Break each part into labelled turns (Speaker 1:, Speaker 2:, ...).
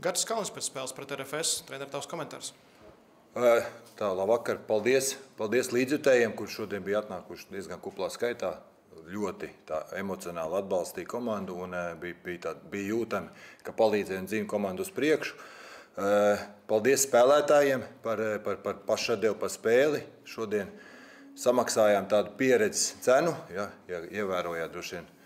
Speaker 1: Gatis Kalns pēc spēles pret RFS. Treneris, tavs komentārs.
Speaker 2: Tā, labvakar. Paldies, paldies līdzjutējiem, kurš šodien bija atnākuši diezgan kuplā skaitā. Ļoti emocionāli atbalstīja komandu un bija, bija, tā, bija jūtami, ka palīdzēja un dzīvo komandu uz priekšu. Paldies spēlētājiem par, par, par pašadevu, par spēli. Šodien samaksājām tādu pieredzes cenu, ja, ja ievērojāt droši vien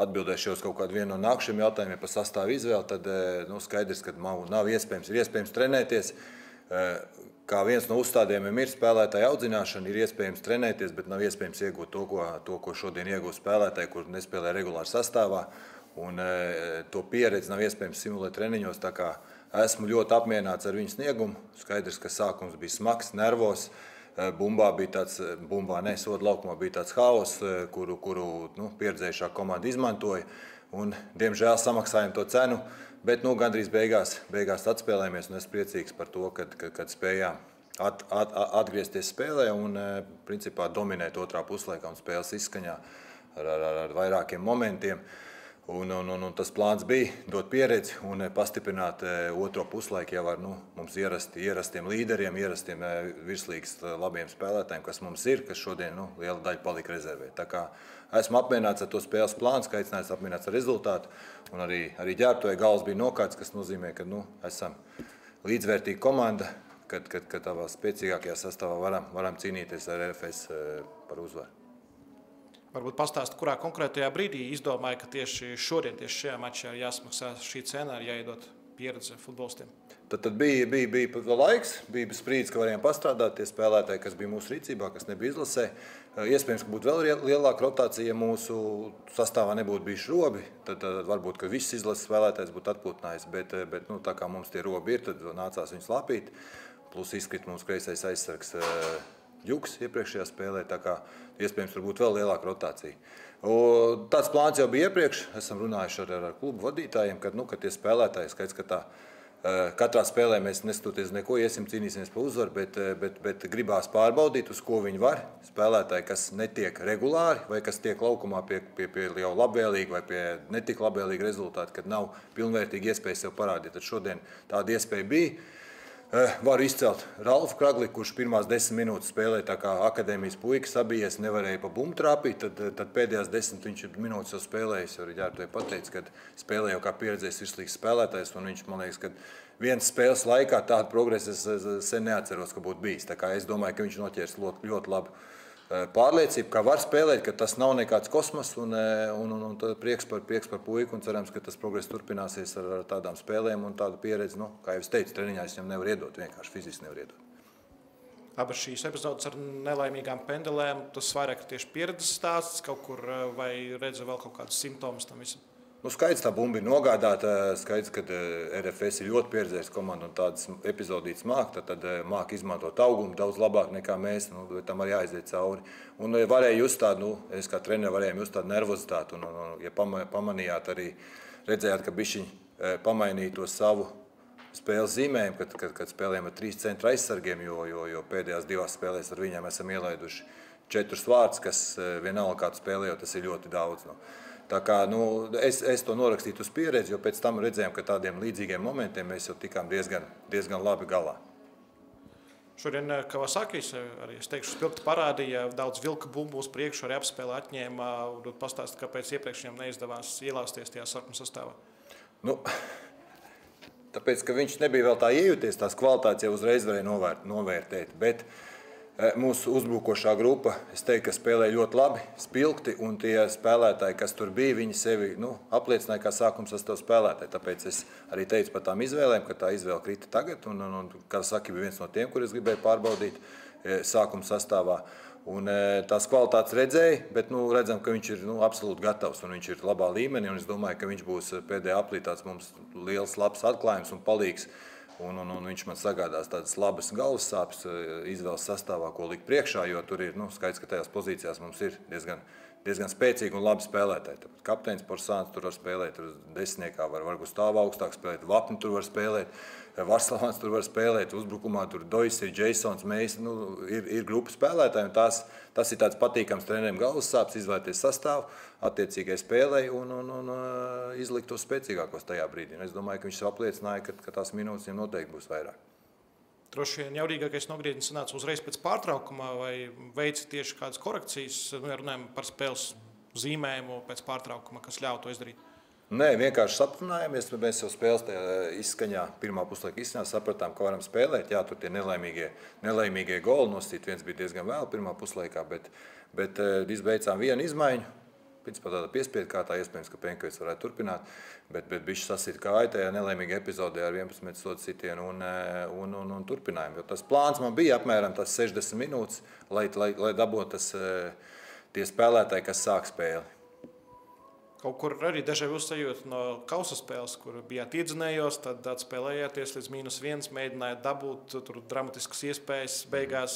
Speaker 2: atbildēšu uz kaut kādu no nākamajiem jautājumiem par sastāvu izvēli, tad nu, skaidrs, ka nav, nav iespējams, ir iespējams trenēties. Kā viens no uzstādījumiem ir spēlētāja audzināšana, ir iespējams trenēties, bet nav iespējams iegūt to, ko, to, ko šodien iegūst spēlētāji, kur nespēlē regulāri sastāvā. Un, to pieredzi nav iespējams simulēt treniņos. Esmu ļoti apmierināts ar viņu sniegumu. Skaidrs, ka sākums bija smags, nervos. Bumbā bija tāds, bumbā ne, soda laukumā bija tāds haoss, kuru, kuru nu, pieredzējušā komanda izmantoja. Un, diemžēl samaksājām to cenu. Bet nu, gandrīz beigās, beigās atspēlējāmies, un es priecīgs par to, ka, ka, kad spējām at, at, atgriezties spēlē un principā dominēt otrā puslaikā un spēles izskaņā ar, ar, ar vairākiem momentiem. Un, un, un, un tas plāns bija dot pieredzi un e, pastiprināt e, otro puslaiku jau ar nu, mums ierasti, ierastiem līderiem, ierastiem virslīgas labiem spēlētājiem, kas mums ir, kas šodien nu, liela daļa palika rezervē. Tā kā esmu apmierināts ar to spēles plānu, skaidrs, apmierināts ar rezultātu. Un arī, arī ģērbtoja gals bija nokārts, kas nozīmē, ka nu, esam līdzvērtīga komanda, kad, kad, kad tādā spēcīgākajā sastāvā varam, varam cīnīties ar RFS par uzvaru.
Speaker 1: Varbūt pastāstīt, kurā konkrētajā brīdī izdomāja, ka tieši šodien, tieši šajā mačā ir jāsmaksā šī cena, ir jāiedod pieredze futbolistiem.
Speaker 2: Tad, tad bija, bija, bija laiks, bija brīdis, kad varējām pastrādāt tie spēlētāji, kas bija mūsu rīcībā, kas nebija izlasē. Iespējams, ka būtu vēl lielāka rotācija, ja mūsu sastāvā nebūtu bijuši robi. Tad, tad varbūt viss izlases spēlētājs būtu atpūtinājies. Bet, bet nu, tā kā mums tie robi ir, tad nācās viņus lapīt. Plus izkrita mums kreisais aizsargs Juks iepriekšējā spēlē. Tā kā iespējams, tur būtu vēl lielāka rotācija. O, tāds plāns jau bija iepriekš. Esam runājuši ar, ar klubu vadītājiem, kad, nu, kad tie spēlētāji skaidrs, ka tā Eh, katrā spēlē mēs neskatoties neko, iesim cīnīsimies par uzvaru, bet, eh, bet, bet gribās pārbaudīt, uz ko viņi var. Spēlētāji, kas netiek regulāri vai kas tiek laukumā pie, pie, pie jau labvēlīgi vai pie netik labvēlīgi rezultāti, kad nav pilnvērtīgi iespēja sev parādīt. Tad šodien tāda iespēja bija. Eh, varu izcelt Ralfu Kragli, kurš pirmās desmit minūtes spēlēja tā kā akadēmijas puika, sabijies, nevarēja pa bumbu trāpīt. Tad, eh, tad pēdējās desmit viņš minūtes jau spēlējis. Arī ģērbtai pateica, ka spēlē jau kā pieredzējis virslīgs spēlētājs. Un viņš man liekas, ka viens spēles laikā tādu progresu es sen neatceros, ka būtu bijis. Tā kā es domāju, ka viņš noķers ļoti, ļoti labi Eh, pārliecība, ka var spēlēt, ka tas nav nekāds kosmos un, eh, un, un, un prieks, par, prieks par puiku cerams, ka tas progress turpināsies ar, ar tādām spēlēm un tādu pieredzi, nu, kā jau es teicu, treniņā es viņam nevaru iedot, vienkārši fiziski nevaru iedot.
Speaker 1: Abas šīs epizodes ar nelaimīgām pendelēm, tas vairāk tieši pieredzes stāsts kaut kur eh, vai redza vēl kaut kādus simptomus tam visam?
Speaker 2: Nu, skaidrs, tā bumba ir nogādāta. Skaidrs, ka eh, RFS ir ļoti pieredzējis komanda un tādas epizodītas māca. Tad, tad eh, māca izmantot augumu daudz labāk nekā mēs. Nu, tam arī jāiziet cauri. Un eh, varēja tādu, nu, es kā treneris varēju tādu nervozitāti. Un, un, ja pamanījāt arī, redzējāt, ka bišķiņi pamainīja to savu spēles zīmējumu, kad, kad, kad spēlējām ar trīs centra aizsargiem, jo, jo, jo pēdējās divās spēlēs ar viņiem esam ielaiduši četrus vārdus, kas vienalga kādu spēlējot, tas ir ļoti daudz. Nu. Tā kā, nu, es, es to norakstīju uz pieredzi, jo pēc tam redzējām, ka tādiem līdzīgiem momentiem mēs jau tikām diezgan, diezgan labi galā.
Speaker 1: Šodien eh, Kavasakis eh, arī es teikšu, spilgti parādīja, daudz vilka bumbu uz priekšu, arī apspēlē atņēma. Pastāst, kāpēc iepriekš viņam neizdevās ielāsties tajā sarkanu sastāvā?
Speaker 2: Nu, tāpēc, ka viņš nebija vēl tā iejūties, tās kvalitātes jau uzreiz varēja novērt, novērtēt. Bet, uh, mūsu uzbrukošā grupa, es teiktu, ka spēlēja ļoti labi, spilgti, un tie spēlētāji, kas tur bija, viņi sevi nu, apliecināja kā sākums sastāv spēlētāji. Tāpēc es arī teicu par tām izvēlēm, ka tā izvēle krita tagad, un, un, un kā saka, bija viens no tiem, kurus gribēju pārbaudīt eh, sākuma sastāvā. Un, eh, tās kvalitātes redzēja, bet nu, redzam, ka viņš ir nu, absolūti gatavs un viņš ir labā līmenī. Es domāju, ka viņš būs pēdējā aplī tāds mums liels, labs atklājums un palīgs Un, un, un viņš man sagādās tādas labas galvas sāpes eh, izvēles sastāvā, ko likt priekšā, jo tur ir nu, skaidrs, ka tajās pozīcijās mums ir diezgan, diezgan spēcīgi un labi spēlētāji. Tāpat kapteinis Porsāns tur var spēlēt, tur desmitniekā var varbūt stāv augstāk spēlēt, Vapni tur var spēlēt, Varslavans tur var spēlēt, uzbrukumā tur Dois ir, Jasons, Meis, nu, ir, ir grupa spēlētāji, un tās, tas ir tāds patīkams treneriem galvas sāpes, izvērties sastāvu, attiecīgai spēlei un, un, un izlikt tos spēcīgākos tajā brīdī. Un es domāju, ka viņš apliecināja, ka, ka tās minūtes viņam noteikti būs vairāk.
Speaker 1: Droši vien jaudīgākais nogrieziens nāca uzreiz pēc pārtraukuma, vai veica tieši kādas korekcijas, nu, ja runājam par spēles zīmējumu pēc pārtraukuma, kas ļauj to izdarīt.
Speaker 2: Nē, vienkārši saprunājāmies. Mēs jau spēles izskaņā, pirmā puslaika izskaņā sapratām, ka varam spēlēt. Jā, tur tie nelaimīgie, nelaimīgie goli nosīt. Viens bija diezgan vēl pirmā puslaikā, bet, bet eh, izbeidzām vienu izmaiņu. Principā tāda piespiedu kārtā iespējams, ka Penkovs varētu turpināt, bet, bet viņš sasita kāju tajā nelaimīgā epizodē ar 11 sodu sitienu un, eh, un, un, un turpinājumu. Jo tas plāns man bija apmēram 60 minūtes, lai, lai, lai dabūtu eh, tie spēlētāji, kas sāk spēli.
Speaker 1: Kaut kur arī dažai uzsajūta no kausa spēles, kur bijāt iedzinējos, tad atspēlējāties līdz mīnus viens, mēģinājāt dabūt tur dramatiskas iespējas beigās.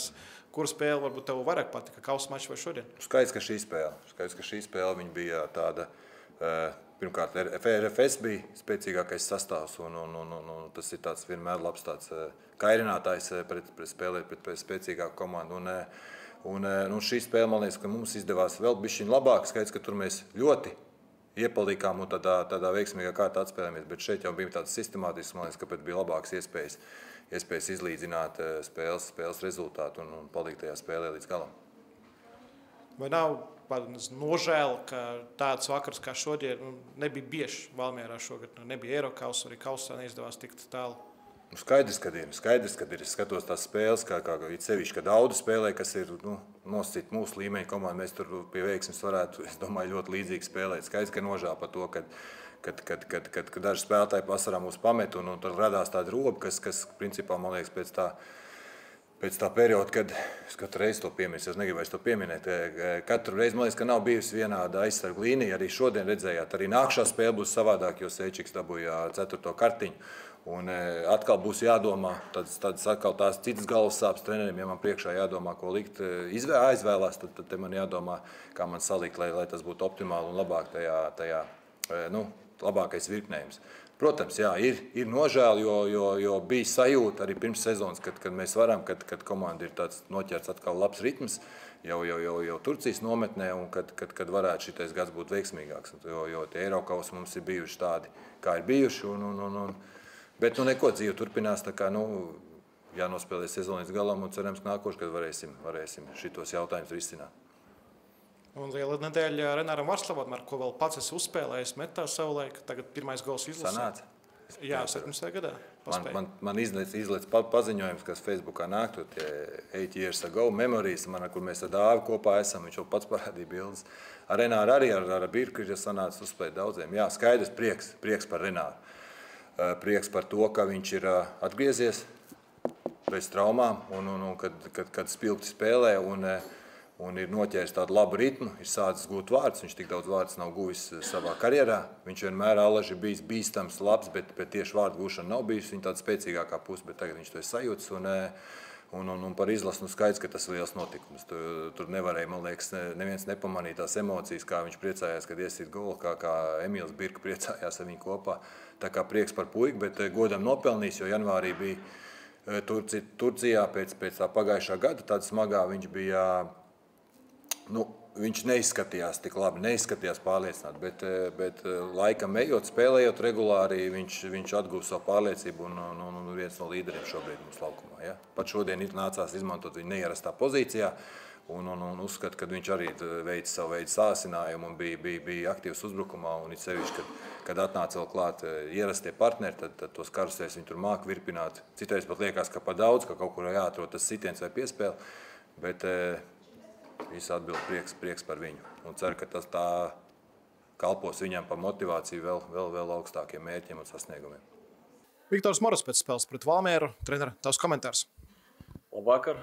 Speaker 1: Kur spēle varbūt tev vairāk patika, kausa mačs vai šodien?
Speaker 2: Skaidrs, ka šī spēle, Skaidrs, ka šī spēle bija tāda. Uh, Pirmkārt, FRFS bija spēcīgākais sastāvs, un, un, un, un, un tas ir tāds vienmēr labs tāds, uh, kairinātājs pret, pret spēlēt pret, pret spēcīgāku komandu. Un, uh, un, nu, šī spēle, man liekas, ka mums izdevās vēl bišķiņ labāk. Skaidrs, ka tur mēs ļoti iepalikām un tādā, tādā veiksmīgā kārtā atspēlējāmies, bet šeit jau bija tāds sistemātisks, man liekas, ka pat bija labākas iespējas. Iespējas izlīdzināt eh, spēles, spēles rezultātu un, un palikt tajā spēlē līdz galam.
Speaker 1: Vai nav nožēla, ka tāds vakars kā šodien nu, nebija bieži Valmjerā šogad? Nu, nebija Eiropas, arī Kausā neizdevās tikt tālu.
Speaker 2: Nu, skaidrs, ka ir. Skaidrs, ka ir. Es skatos tās spēles, kā, kā sevišķi, ka daudz spēlē, kas ir nu, nosacīti mūsu līmeņa komandai. Mēs tur pie veiksmes varētu, es domāju, ļoti līdzīgi spēlēt. Skaidrs, ka nožēla par to, ka kad, kad, kad, kad, kad daži spēlētāji vasarā mūs pamet, un, un tur radās tāda roba, kas, kas principā, man liekas, pēc tā, pēc tā perioda, kad es katru reizi to pieminēju, es negribu to pieminēt, e, e, katru reizi, man liekas, ka nav bijusi vienāda aizsarga līnija, arī šodien redzējāt, arī nākšā spēle būs savādāk, jo Seičiks dabūja ceturto kartiņu. Un e, atkal būs jādomā, tad, tad atkal tās citas galvas sāpes treneriem, ja man priekšā jādomā, ko likt, izvēl, aizvēlās, tad, tad man jādomā, kā man salikt, lai, lai tas būtu optimāli un labāk tajā, tajā nu, labākais virknējums. Protams, jā, ir, ir nožēla, jo, jo, jo bija sajūta arī pirms sezonas, kad, kad mēs varam, kad, kad komanda ir tāds noķerts atkal labs ritms, jau, jau, jau, jau Turcijas nometnē, un kad, kad, kad varētu šitais gads būt veiksmīgāks. Jo, jo tie Eiropas mums ir bijuši tādi, kā ir bijuši. Un, un, un, un, bet nu, neko dzīve turpinās. Kā, nu, jānospēlē sezona līdz galam, un cerams, ka nākošais gads varēsim, varēsim šitos jautājumus risināt.
Speaker 1: Un liela nedēļa Renāram Varslavam, ar ko vēl pats esmu uzspēlējis, metā savulaik. Tagad pirmais gols izlasīts. Jā, 17. gadā.
Speaker 2: Paspēj. Man, man, man izlaiž izlaiž pa, paziņojums, kas Facebookā nāk, tur tie 8 years ago memories, man, kur mēs ar Dāvi kopā esam. Viņš jau pats parādīja bildes. Ar Renāru arī ar, ar Birku ir sanācis uzspēlēt daudziem. Jā, skaidrs, prieks, prieks par Renāru. Prieks par to, ka viņš ir atgriezies pēc traumām un, un, un kad, kad, kad spilgti spēlē. Un, uh, un ir noķēris tādu labu ritmu, ir sācis gūt vārdus. Viņš tik daudz vārdus nav guvis eh, savā karjerā. Viņš vienmēr alaži ir bijis bīstams, labs, bet, bet tieši vārdu gūšana nav bijusi viņa tāda spēcīgākā puse, bet tagad viņš to ir sajūts. Un, eh, un, un, un par izlasu nu skaidrs, ka tas ir liels notikums. Tur, tur nevarēja, man liekas, neviens nepamanīt tās emocijas, kā viņš priecājās, kad iesīt golu, kā, kā Emīls Birka priecājās ar viņu kopā. Tā kā prieks par puiku, bet eh, godam nopelnījis, jo janvārī bija Turci, Turcijā pēc, pēc tā pagājušā gada, tāda smagā viņš bija nu, viņš neizskatījās tik labi, neizskatījās pārliecināti. Bet, eh, bet eh, laikam ejot, spēlējot regulāri, viņš, viņš atgūst savu pārliecību un, un, un, un viens no līderiem šobrīd mums laukumā. Ja? Pat šodien nācās izmantot viņa neierastā pozīcijā. Un, un, un uzskatu, ka viņš arī veica savu veidu sāsinājumu un bija, bija, bija aktīvs uzbrukumā. Un it sevišķi, kad, kad atnāca vēl klāt eh, ierastie partneri, tad, tad tos karusēs viņi tur māca virpināt. Citreiz pat liekas, ka par daudz, ka kaut kur jāatrod tas sitiens vai piespēle. Bet, Visi atbild prieks, prieks par viņu. Un ceru, ka tas tā kalpos viņam par motivāciju vēl, vēl, vēl augstākiem mērķiem un sasniegumiem.
Speaker 1: Viktors Moras pēc spēles pret Valmēru. Trener, tavs komentārs.
Speaker 3: Labvakar.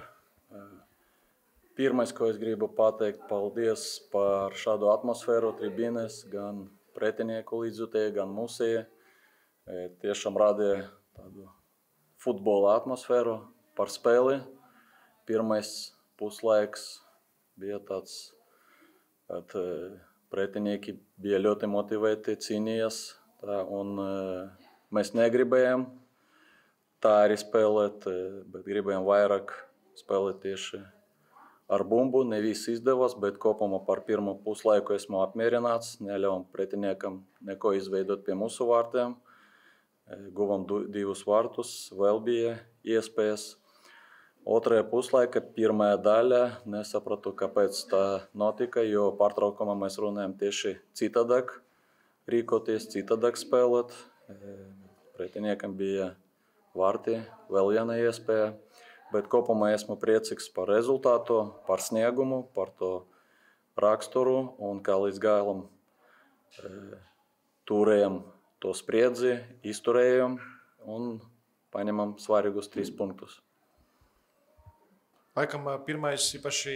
Speaker 3: Pirmais, ko es gribu pateikt, paldies par šādu atmosfēru tribīnēs, gan pretinieku līdzjutēji, gan mūsēji. Tiešām radīja tādu futbola atmosfēru par spēli. Pirmais puslaiks bija tāds, ka e, pretinieki bija ļoti motivēti, cīnījās. Tā, un, e, mēs negribējām tā arī spēlēt, e, bet gribējām vairāk spēlēt tieši ar bumbu. Ne viss izdevās, bet kopumā par pirmo puslaiku esmu apmierināts. Neļaujam pretiniekam neko izveidot pie mūsu vārtiem. Guvam divus vārtus, vēl bija iespējas. Otrajā puslaika, pirmā daļa, nesapratu, kāpēc tā notika, jo pārtraukumā mēs runājam tieši citādāk, rīkoties, citādāk spēlēt. Pretiniekam bija vārti, vēl viena iespēja. Bet kopumā esmu priecīgs par rezultātu, par sniegumu, par to raksturu un kā līdz galam e, turējam to spriedzi, izturējam un paņemam svarīgus trīs punktus.
Speaker 1: Laikam pirmais, īpaši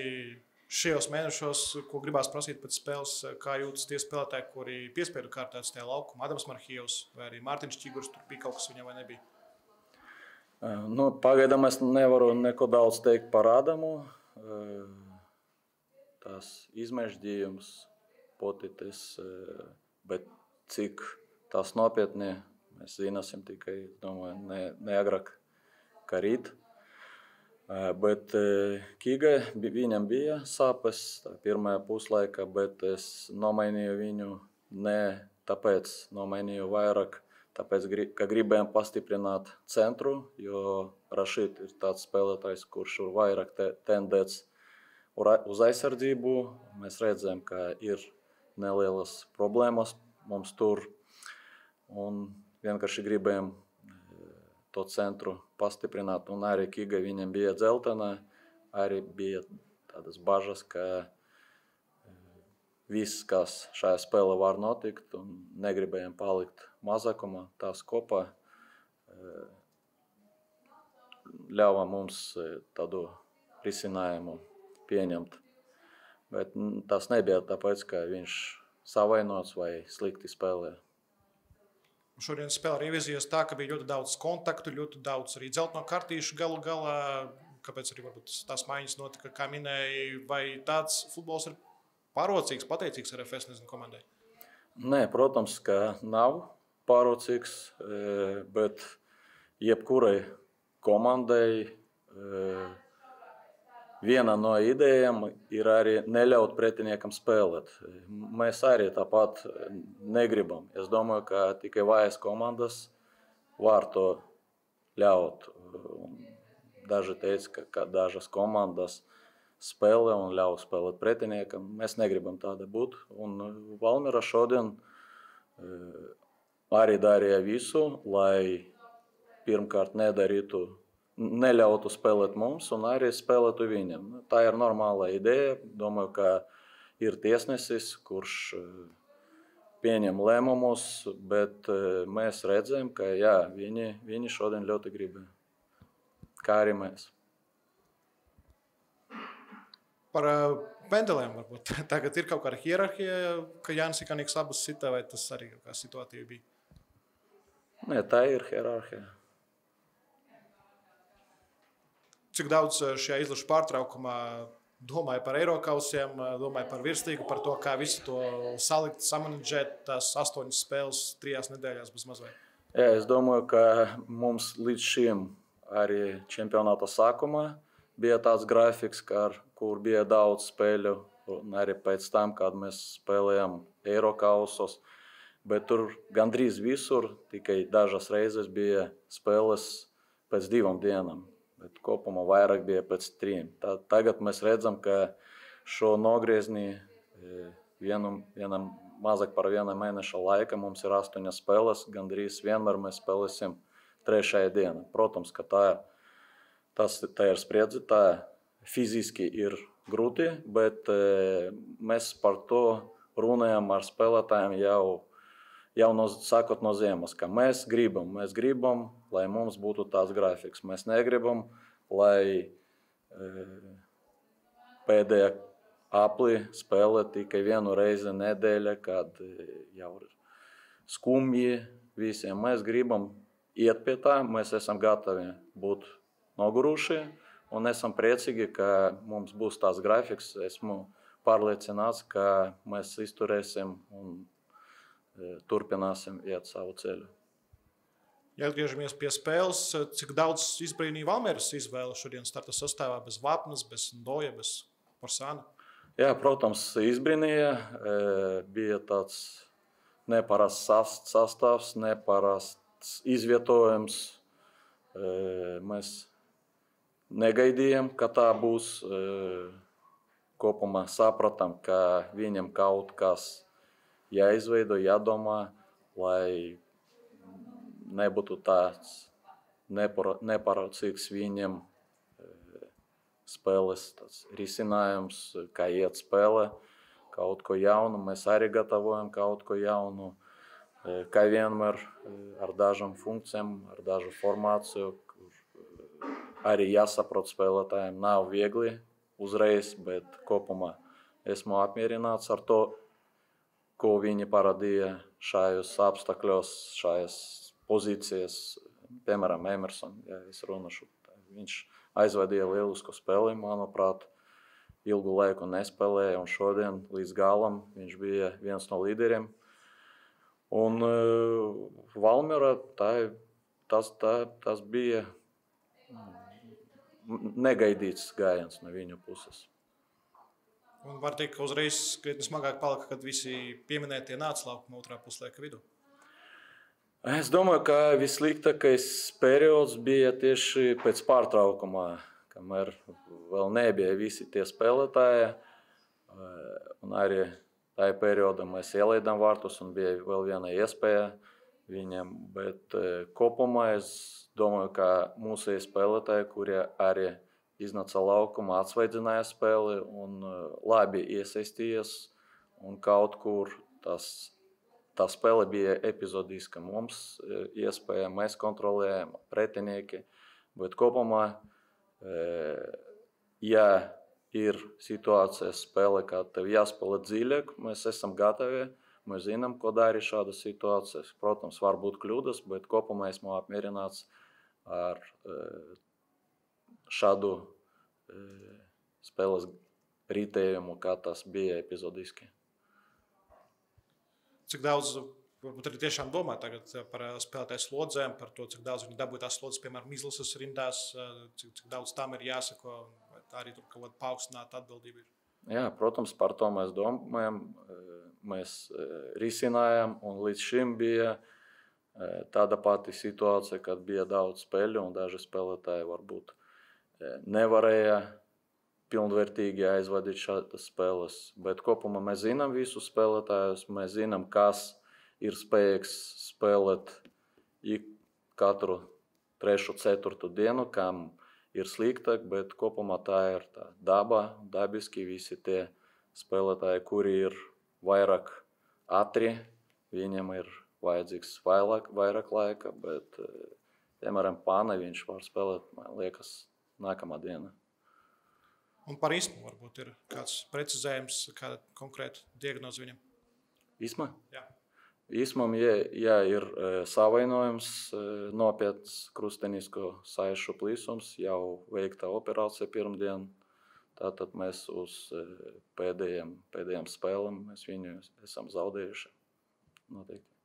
Speaker 1: šajos mēnešos, ko gribās prasīt pēc spēles, kā jūtas tie spēlētāji, kuri piespiedu kārtēs tajā laukumā, Adams Marhijovs vai arī Mārtiņš Čigurs, tur bija kaut kas viņam vai nebija?
Speaker 3: Nu, pagaidām es nevaru neko daudz teikt par Ādamu. Tās izmežģījums, potītes, bet cik tās nopietni mēs zināsim tikai, domāju, ne, ne agrāk kā rīt. Bet Kīgai viņam bija sāpes pirmajā puslaikā, bet es nomainīju viņu ne tāpēc, nomainīju vairāk Tāpēc, ka gribējām pastiprināt centru, jo Rašīt ir tāds spēlētājs, kurš ir vairāk te, tendēts uz aizsardzību. Mēs redzam, ka ir nelielas problēmas mums tur. Un vienkārši gribējām to centru pastiprināt. Un arī Kiga viņam bija dzeltena, arī bija tādas bažas, ka viss, kas šajā spēlē var notikt, un negribējām palikt mazākumā, tās kopā e, ļāva mums e, tādu risinājumu pieņemt. Bet tas nebija tāpēc, ka viņš savainots vai slikti spēlē.
Speaker 1: Šodien spēlē arī vizījies tā, ka bija ļoti daudz kontaktu, ļoti daudz arī dzeltno kartīšu galu galā. Kāpēc arī tās maiņas notika, kā minēja, vai tāds futbols ir pārocīgs, pateicīgs RFS nezinu, komandai?
Speaker 3: Nē, protams, ka nav pārocīgs, e, bet jebkurai komandai e, viena no idejām ir arī neļaut pretiniekam spēlēt. Mēs arī tāpat negribam. Es domāju, ka tikai vājas komandas var to ļaut. Daži teica, ka, ka dažas komandas spēlē un ļauj spēlēt pretiniekam. Mēs negribam tāda būt. Un Valmira šodien uh, arī darīja visu, lai pirmkārt nedarītu, neļautu spēlēt mums un arī spēlētu viņam. Tā ir normāla ideja. Domāju, ka ir tiesnesis, kurš uh, pieņem lēmumus, bet mēs redzam, ka jā, viņi, viņi šodien ļoti gribēja. Kā arī mēs.
Speaker 1: Par uh, pendelēm varbūt tagad ir kaut kāda hierarhija, ka Jānis Kalniņš abas sita, vai tas arī kā situācija bija?
Speaker 3: Nē, tā ir hierarhija.
Speaker 1: Cik daudz šajā izlašu pārtraukumā domāju par Eiropausiem, domāju par virsīgu, par to, kā visu to salikt, samanģēt tās astoņas spēles trijās nedēļās bez mazliet.
Speaker 3: Jā, es domāju, ka mums līdz šim arī čempionāta sākumā bija tāds grafiks, ar, kur bija daudz spēļu, un arī pēc tam, kad mēs spēlējām Eiropausos. Bet tur gandrīz visur, tikai dažas reizes bija spēles pēc divām dienām, bet kopumā vairāk bija pēc trim. Tā, tagad mēs redzam, ka šo nogriezni e, vienam, vienam mazāk par viena mēneša laika mums ir astoņas spēles, gandrīz vienmēr mēs spēlēsim trešajā dienā. Protams, ka tā ir Tas tā ir spriedzi, tā fiziski ir grūti, bet e, mēs par to runājam ar spēlētājiem jau, jau no, sākot no ziemas, ka mēs gribam, mēs gribam, lai mums būtu tāds grafiks. Mēs negribam, lai e, pēdējā apli spēlē tikai vienu reizi nedēļā, kad e, jau ir skumji visiem. Mēs gribam iet pie tā, mēs esam gatavi būt noguruši un esam priecīgi, ka mums būs tāds grafiks. Esmu pārliecināts, ka mēs izturēsim un turpināsim iet savu ceļu.
Speaker 1: Ja atgriežamies pie spēles, cik daudz izbrīnīja Valmēras izvēle šodien starta sastāvā bez Vapnas, bez Doja, bez Morsānu?
Speaker 3: Jā, protams, izbrīnīja. Bija tāds neparasts sastāvs, neparasts izvietojums. Mēs negaidījām, ka tā būs. Kopumā sapratām, ka viņam kaut kas jāizveido, jādomā, lai nebūtu tāds neparaucīgs viņam spēles risinājums, kā iet spēlē, kaut ko jaunu. Mēs arī gatavojam kaut ko jaunu. Kā vienmēr ar dažām funkcijām, ar dažu formāciju, kur arī jāsaprot spēlētājiem. Nav viegli uzreiz, bet kopumā esmu apmierināts ar to, ko viņi parādīja šajos apstākļos, šajās pozīcijās. Piemēram, Emersons, ja es runāšu, viņš aizvadīja lielisku spēli, manuprāt, ilgu laiku nespēlēja, un šodien līdz galam viņš bija viens no līderiem. Un uh, Valmiera tā, tas, tā, tas bija negaidīts gājiens no viņa puses.
Speaker 1: Un var teikt, ka uzreiz krietni smagāk palika, kad visi pieminētie nāca laukuma otrā puslaika vidū.
Speaker 3: Es domāju, ka vissliktākais periods bija tieši pēc pārtraukumā, kamēr vēl nebija visi tie spēlētāji. Un arī tajā periodā mēs ielaidām vārtus un bija vēl viena iespēja viņam. Bet kopumā es domāju, ka mūsu spēlētāji, kuri arī iznāca laukumā, atsveidzināja spēli un labi iesaistījās un kaut kur tas tā spēle bija epizodiska. Mums e, iespēja, mēs kontrolējām pretinieki, bet kopumā, e, ja ir situācija spēle, kā tev jāspēlē dziļāk, mēs esam gatavi. Mēs zinām, ko darīt šādas situācijas. Protams, var būt kļūdas, bet kopumā esmu apmierināts ar e, šādu spēles ritējumu, kā tas bija epizodiski
Speaker 1: cik daudz varbūt arī tiešām domā par spēlētāju slodzēm, par to, cik daudz viņi dabūja tās slodzes, piemēram, izlases rindās, cik, cik daudz tam ir jāsako, vai tā arī tur kaut kāda paaugstināta atbildība ir.
Speaker 3: Jā, protams, par to mēs domājam, mēs risinājām, un līdz šim bija tāda pati situācija, kad bija daudz spēļu, un daži spēlētāji varbūt nevarēja pilnvērtīgi aizvadīt šādas spēles. Bet kopumā mēs zinām visus spēlētājus, mēs zinām, kas ir spējīgs spēlēt katru trešo, ceturto dienu, kam ir sliktāk, bet kopumā tā ir tā daba, dabiski visi tie spēlētāji, kuri ir vairāk ātri, viņiem ir vajadzīgs vairāk, vairāk laika, bet, piemēram, Pāna viņš var spēlēt, man liekas, nākamā diena.
Speaker 1: Un par ismu varbūt ir kāds precizējums, kāda konkrēta diagnoze viņam?
Speaker 3: Isma?
Speaker 1: Jā.
Speaker 3: Ismam jā, jā, ir e, savainojums, e, nopietns krustenisko saišu plīsums, jau veikta operācija pirmdien. Tātad mēs uz e, pēdējiem, pēdējiem spēlēm mēs viņu esam zaudējuši. Noteikti.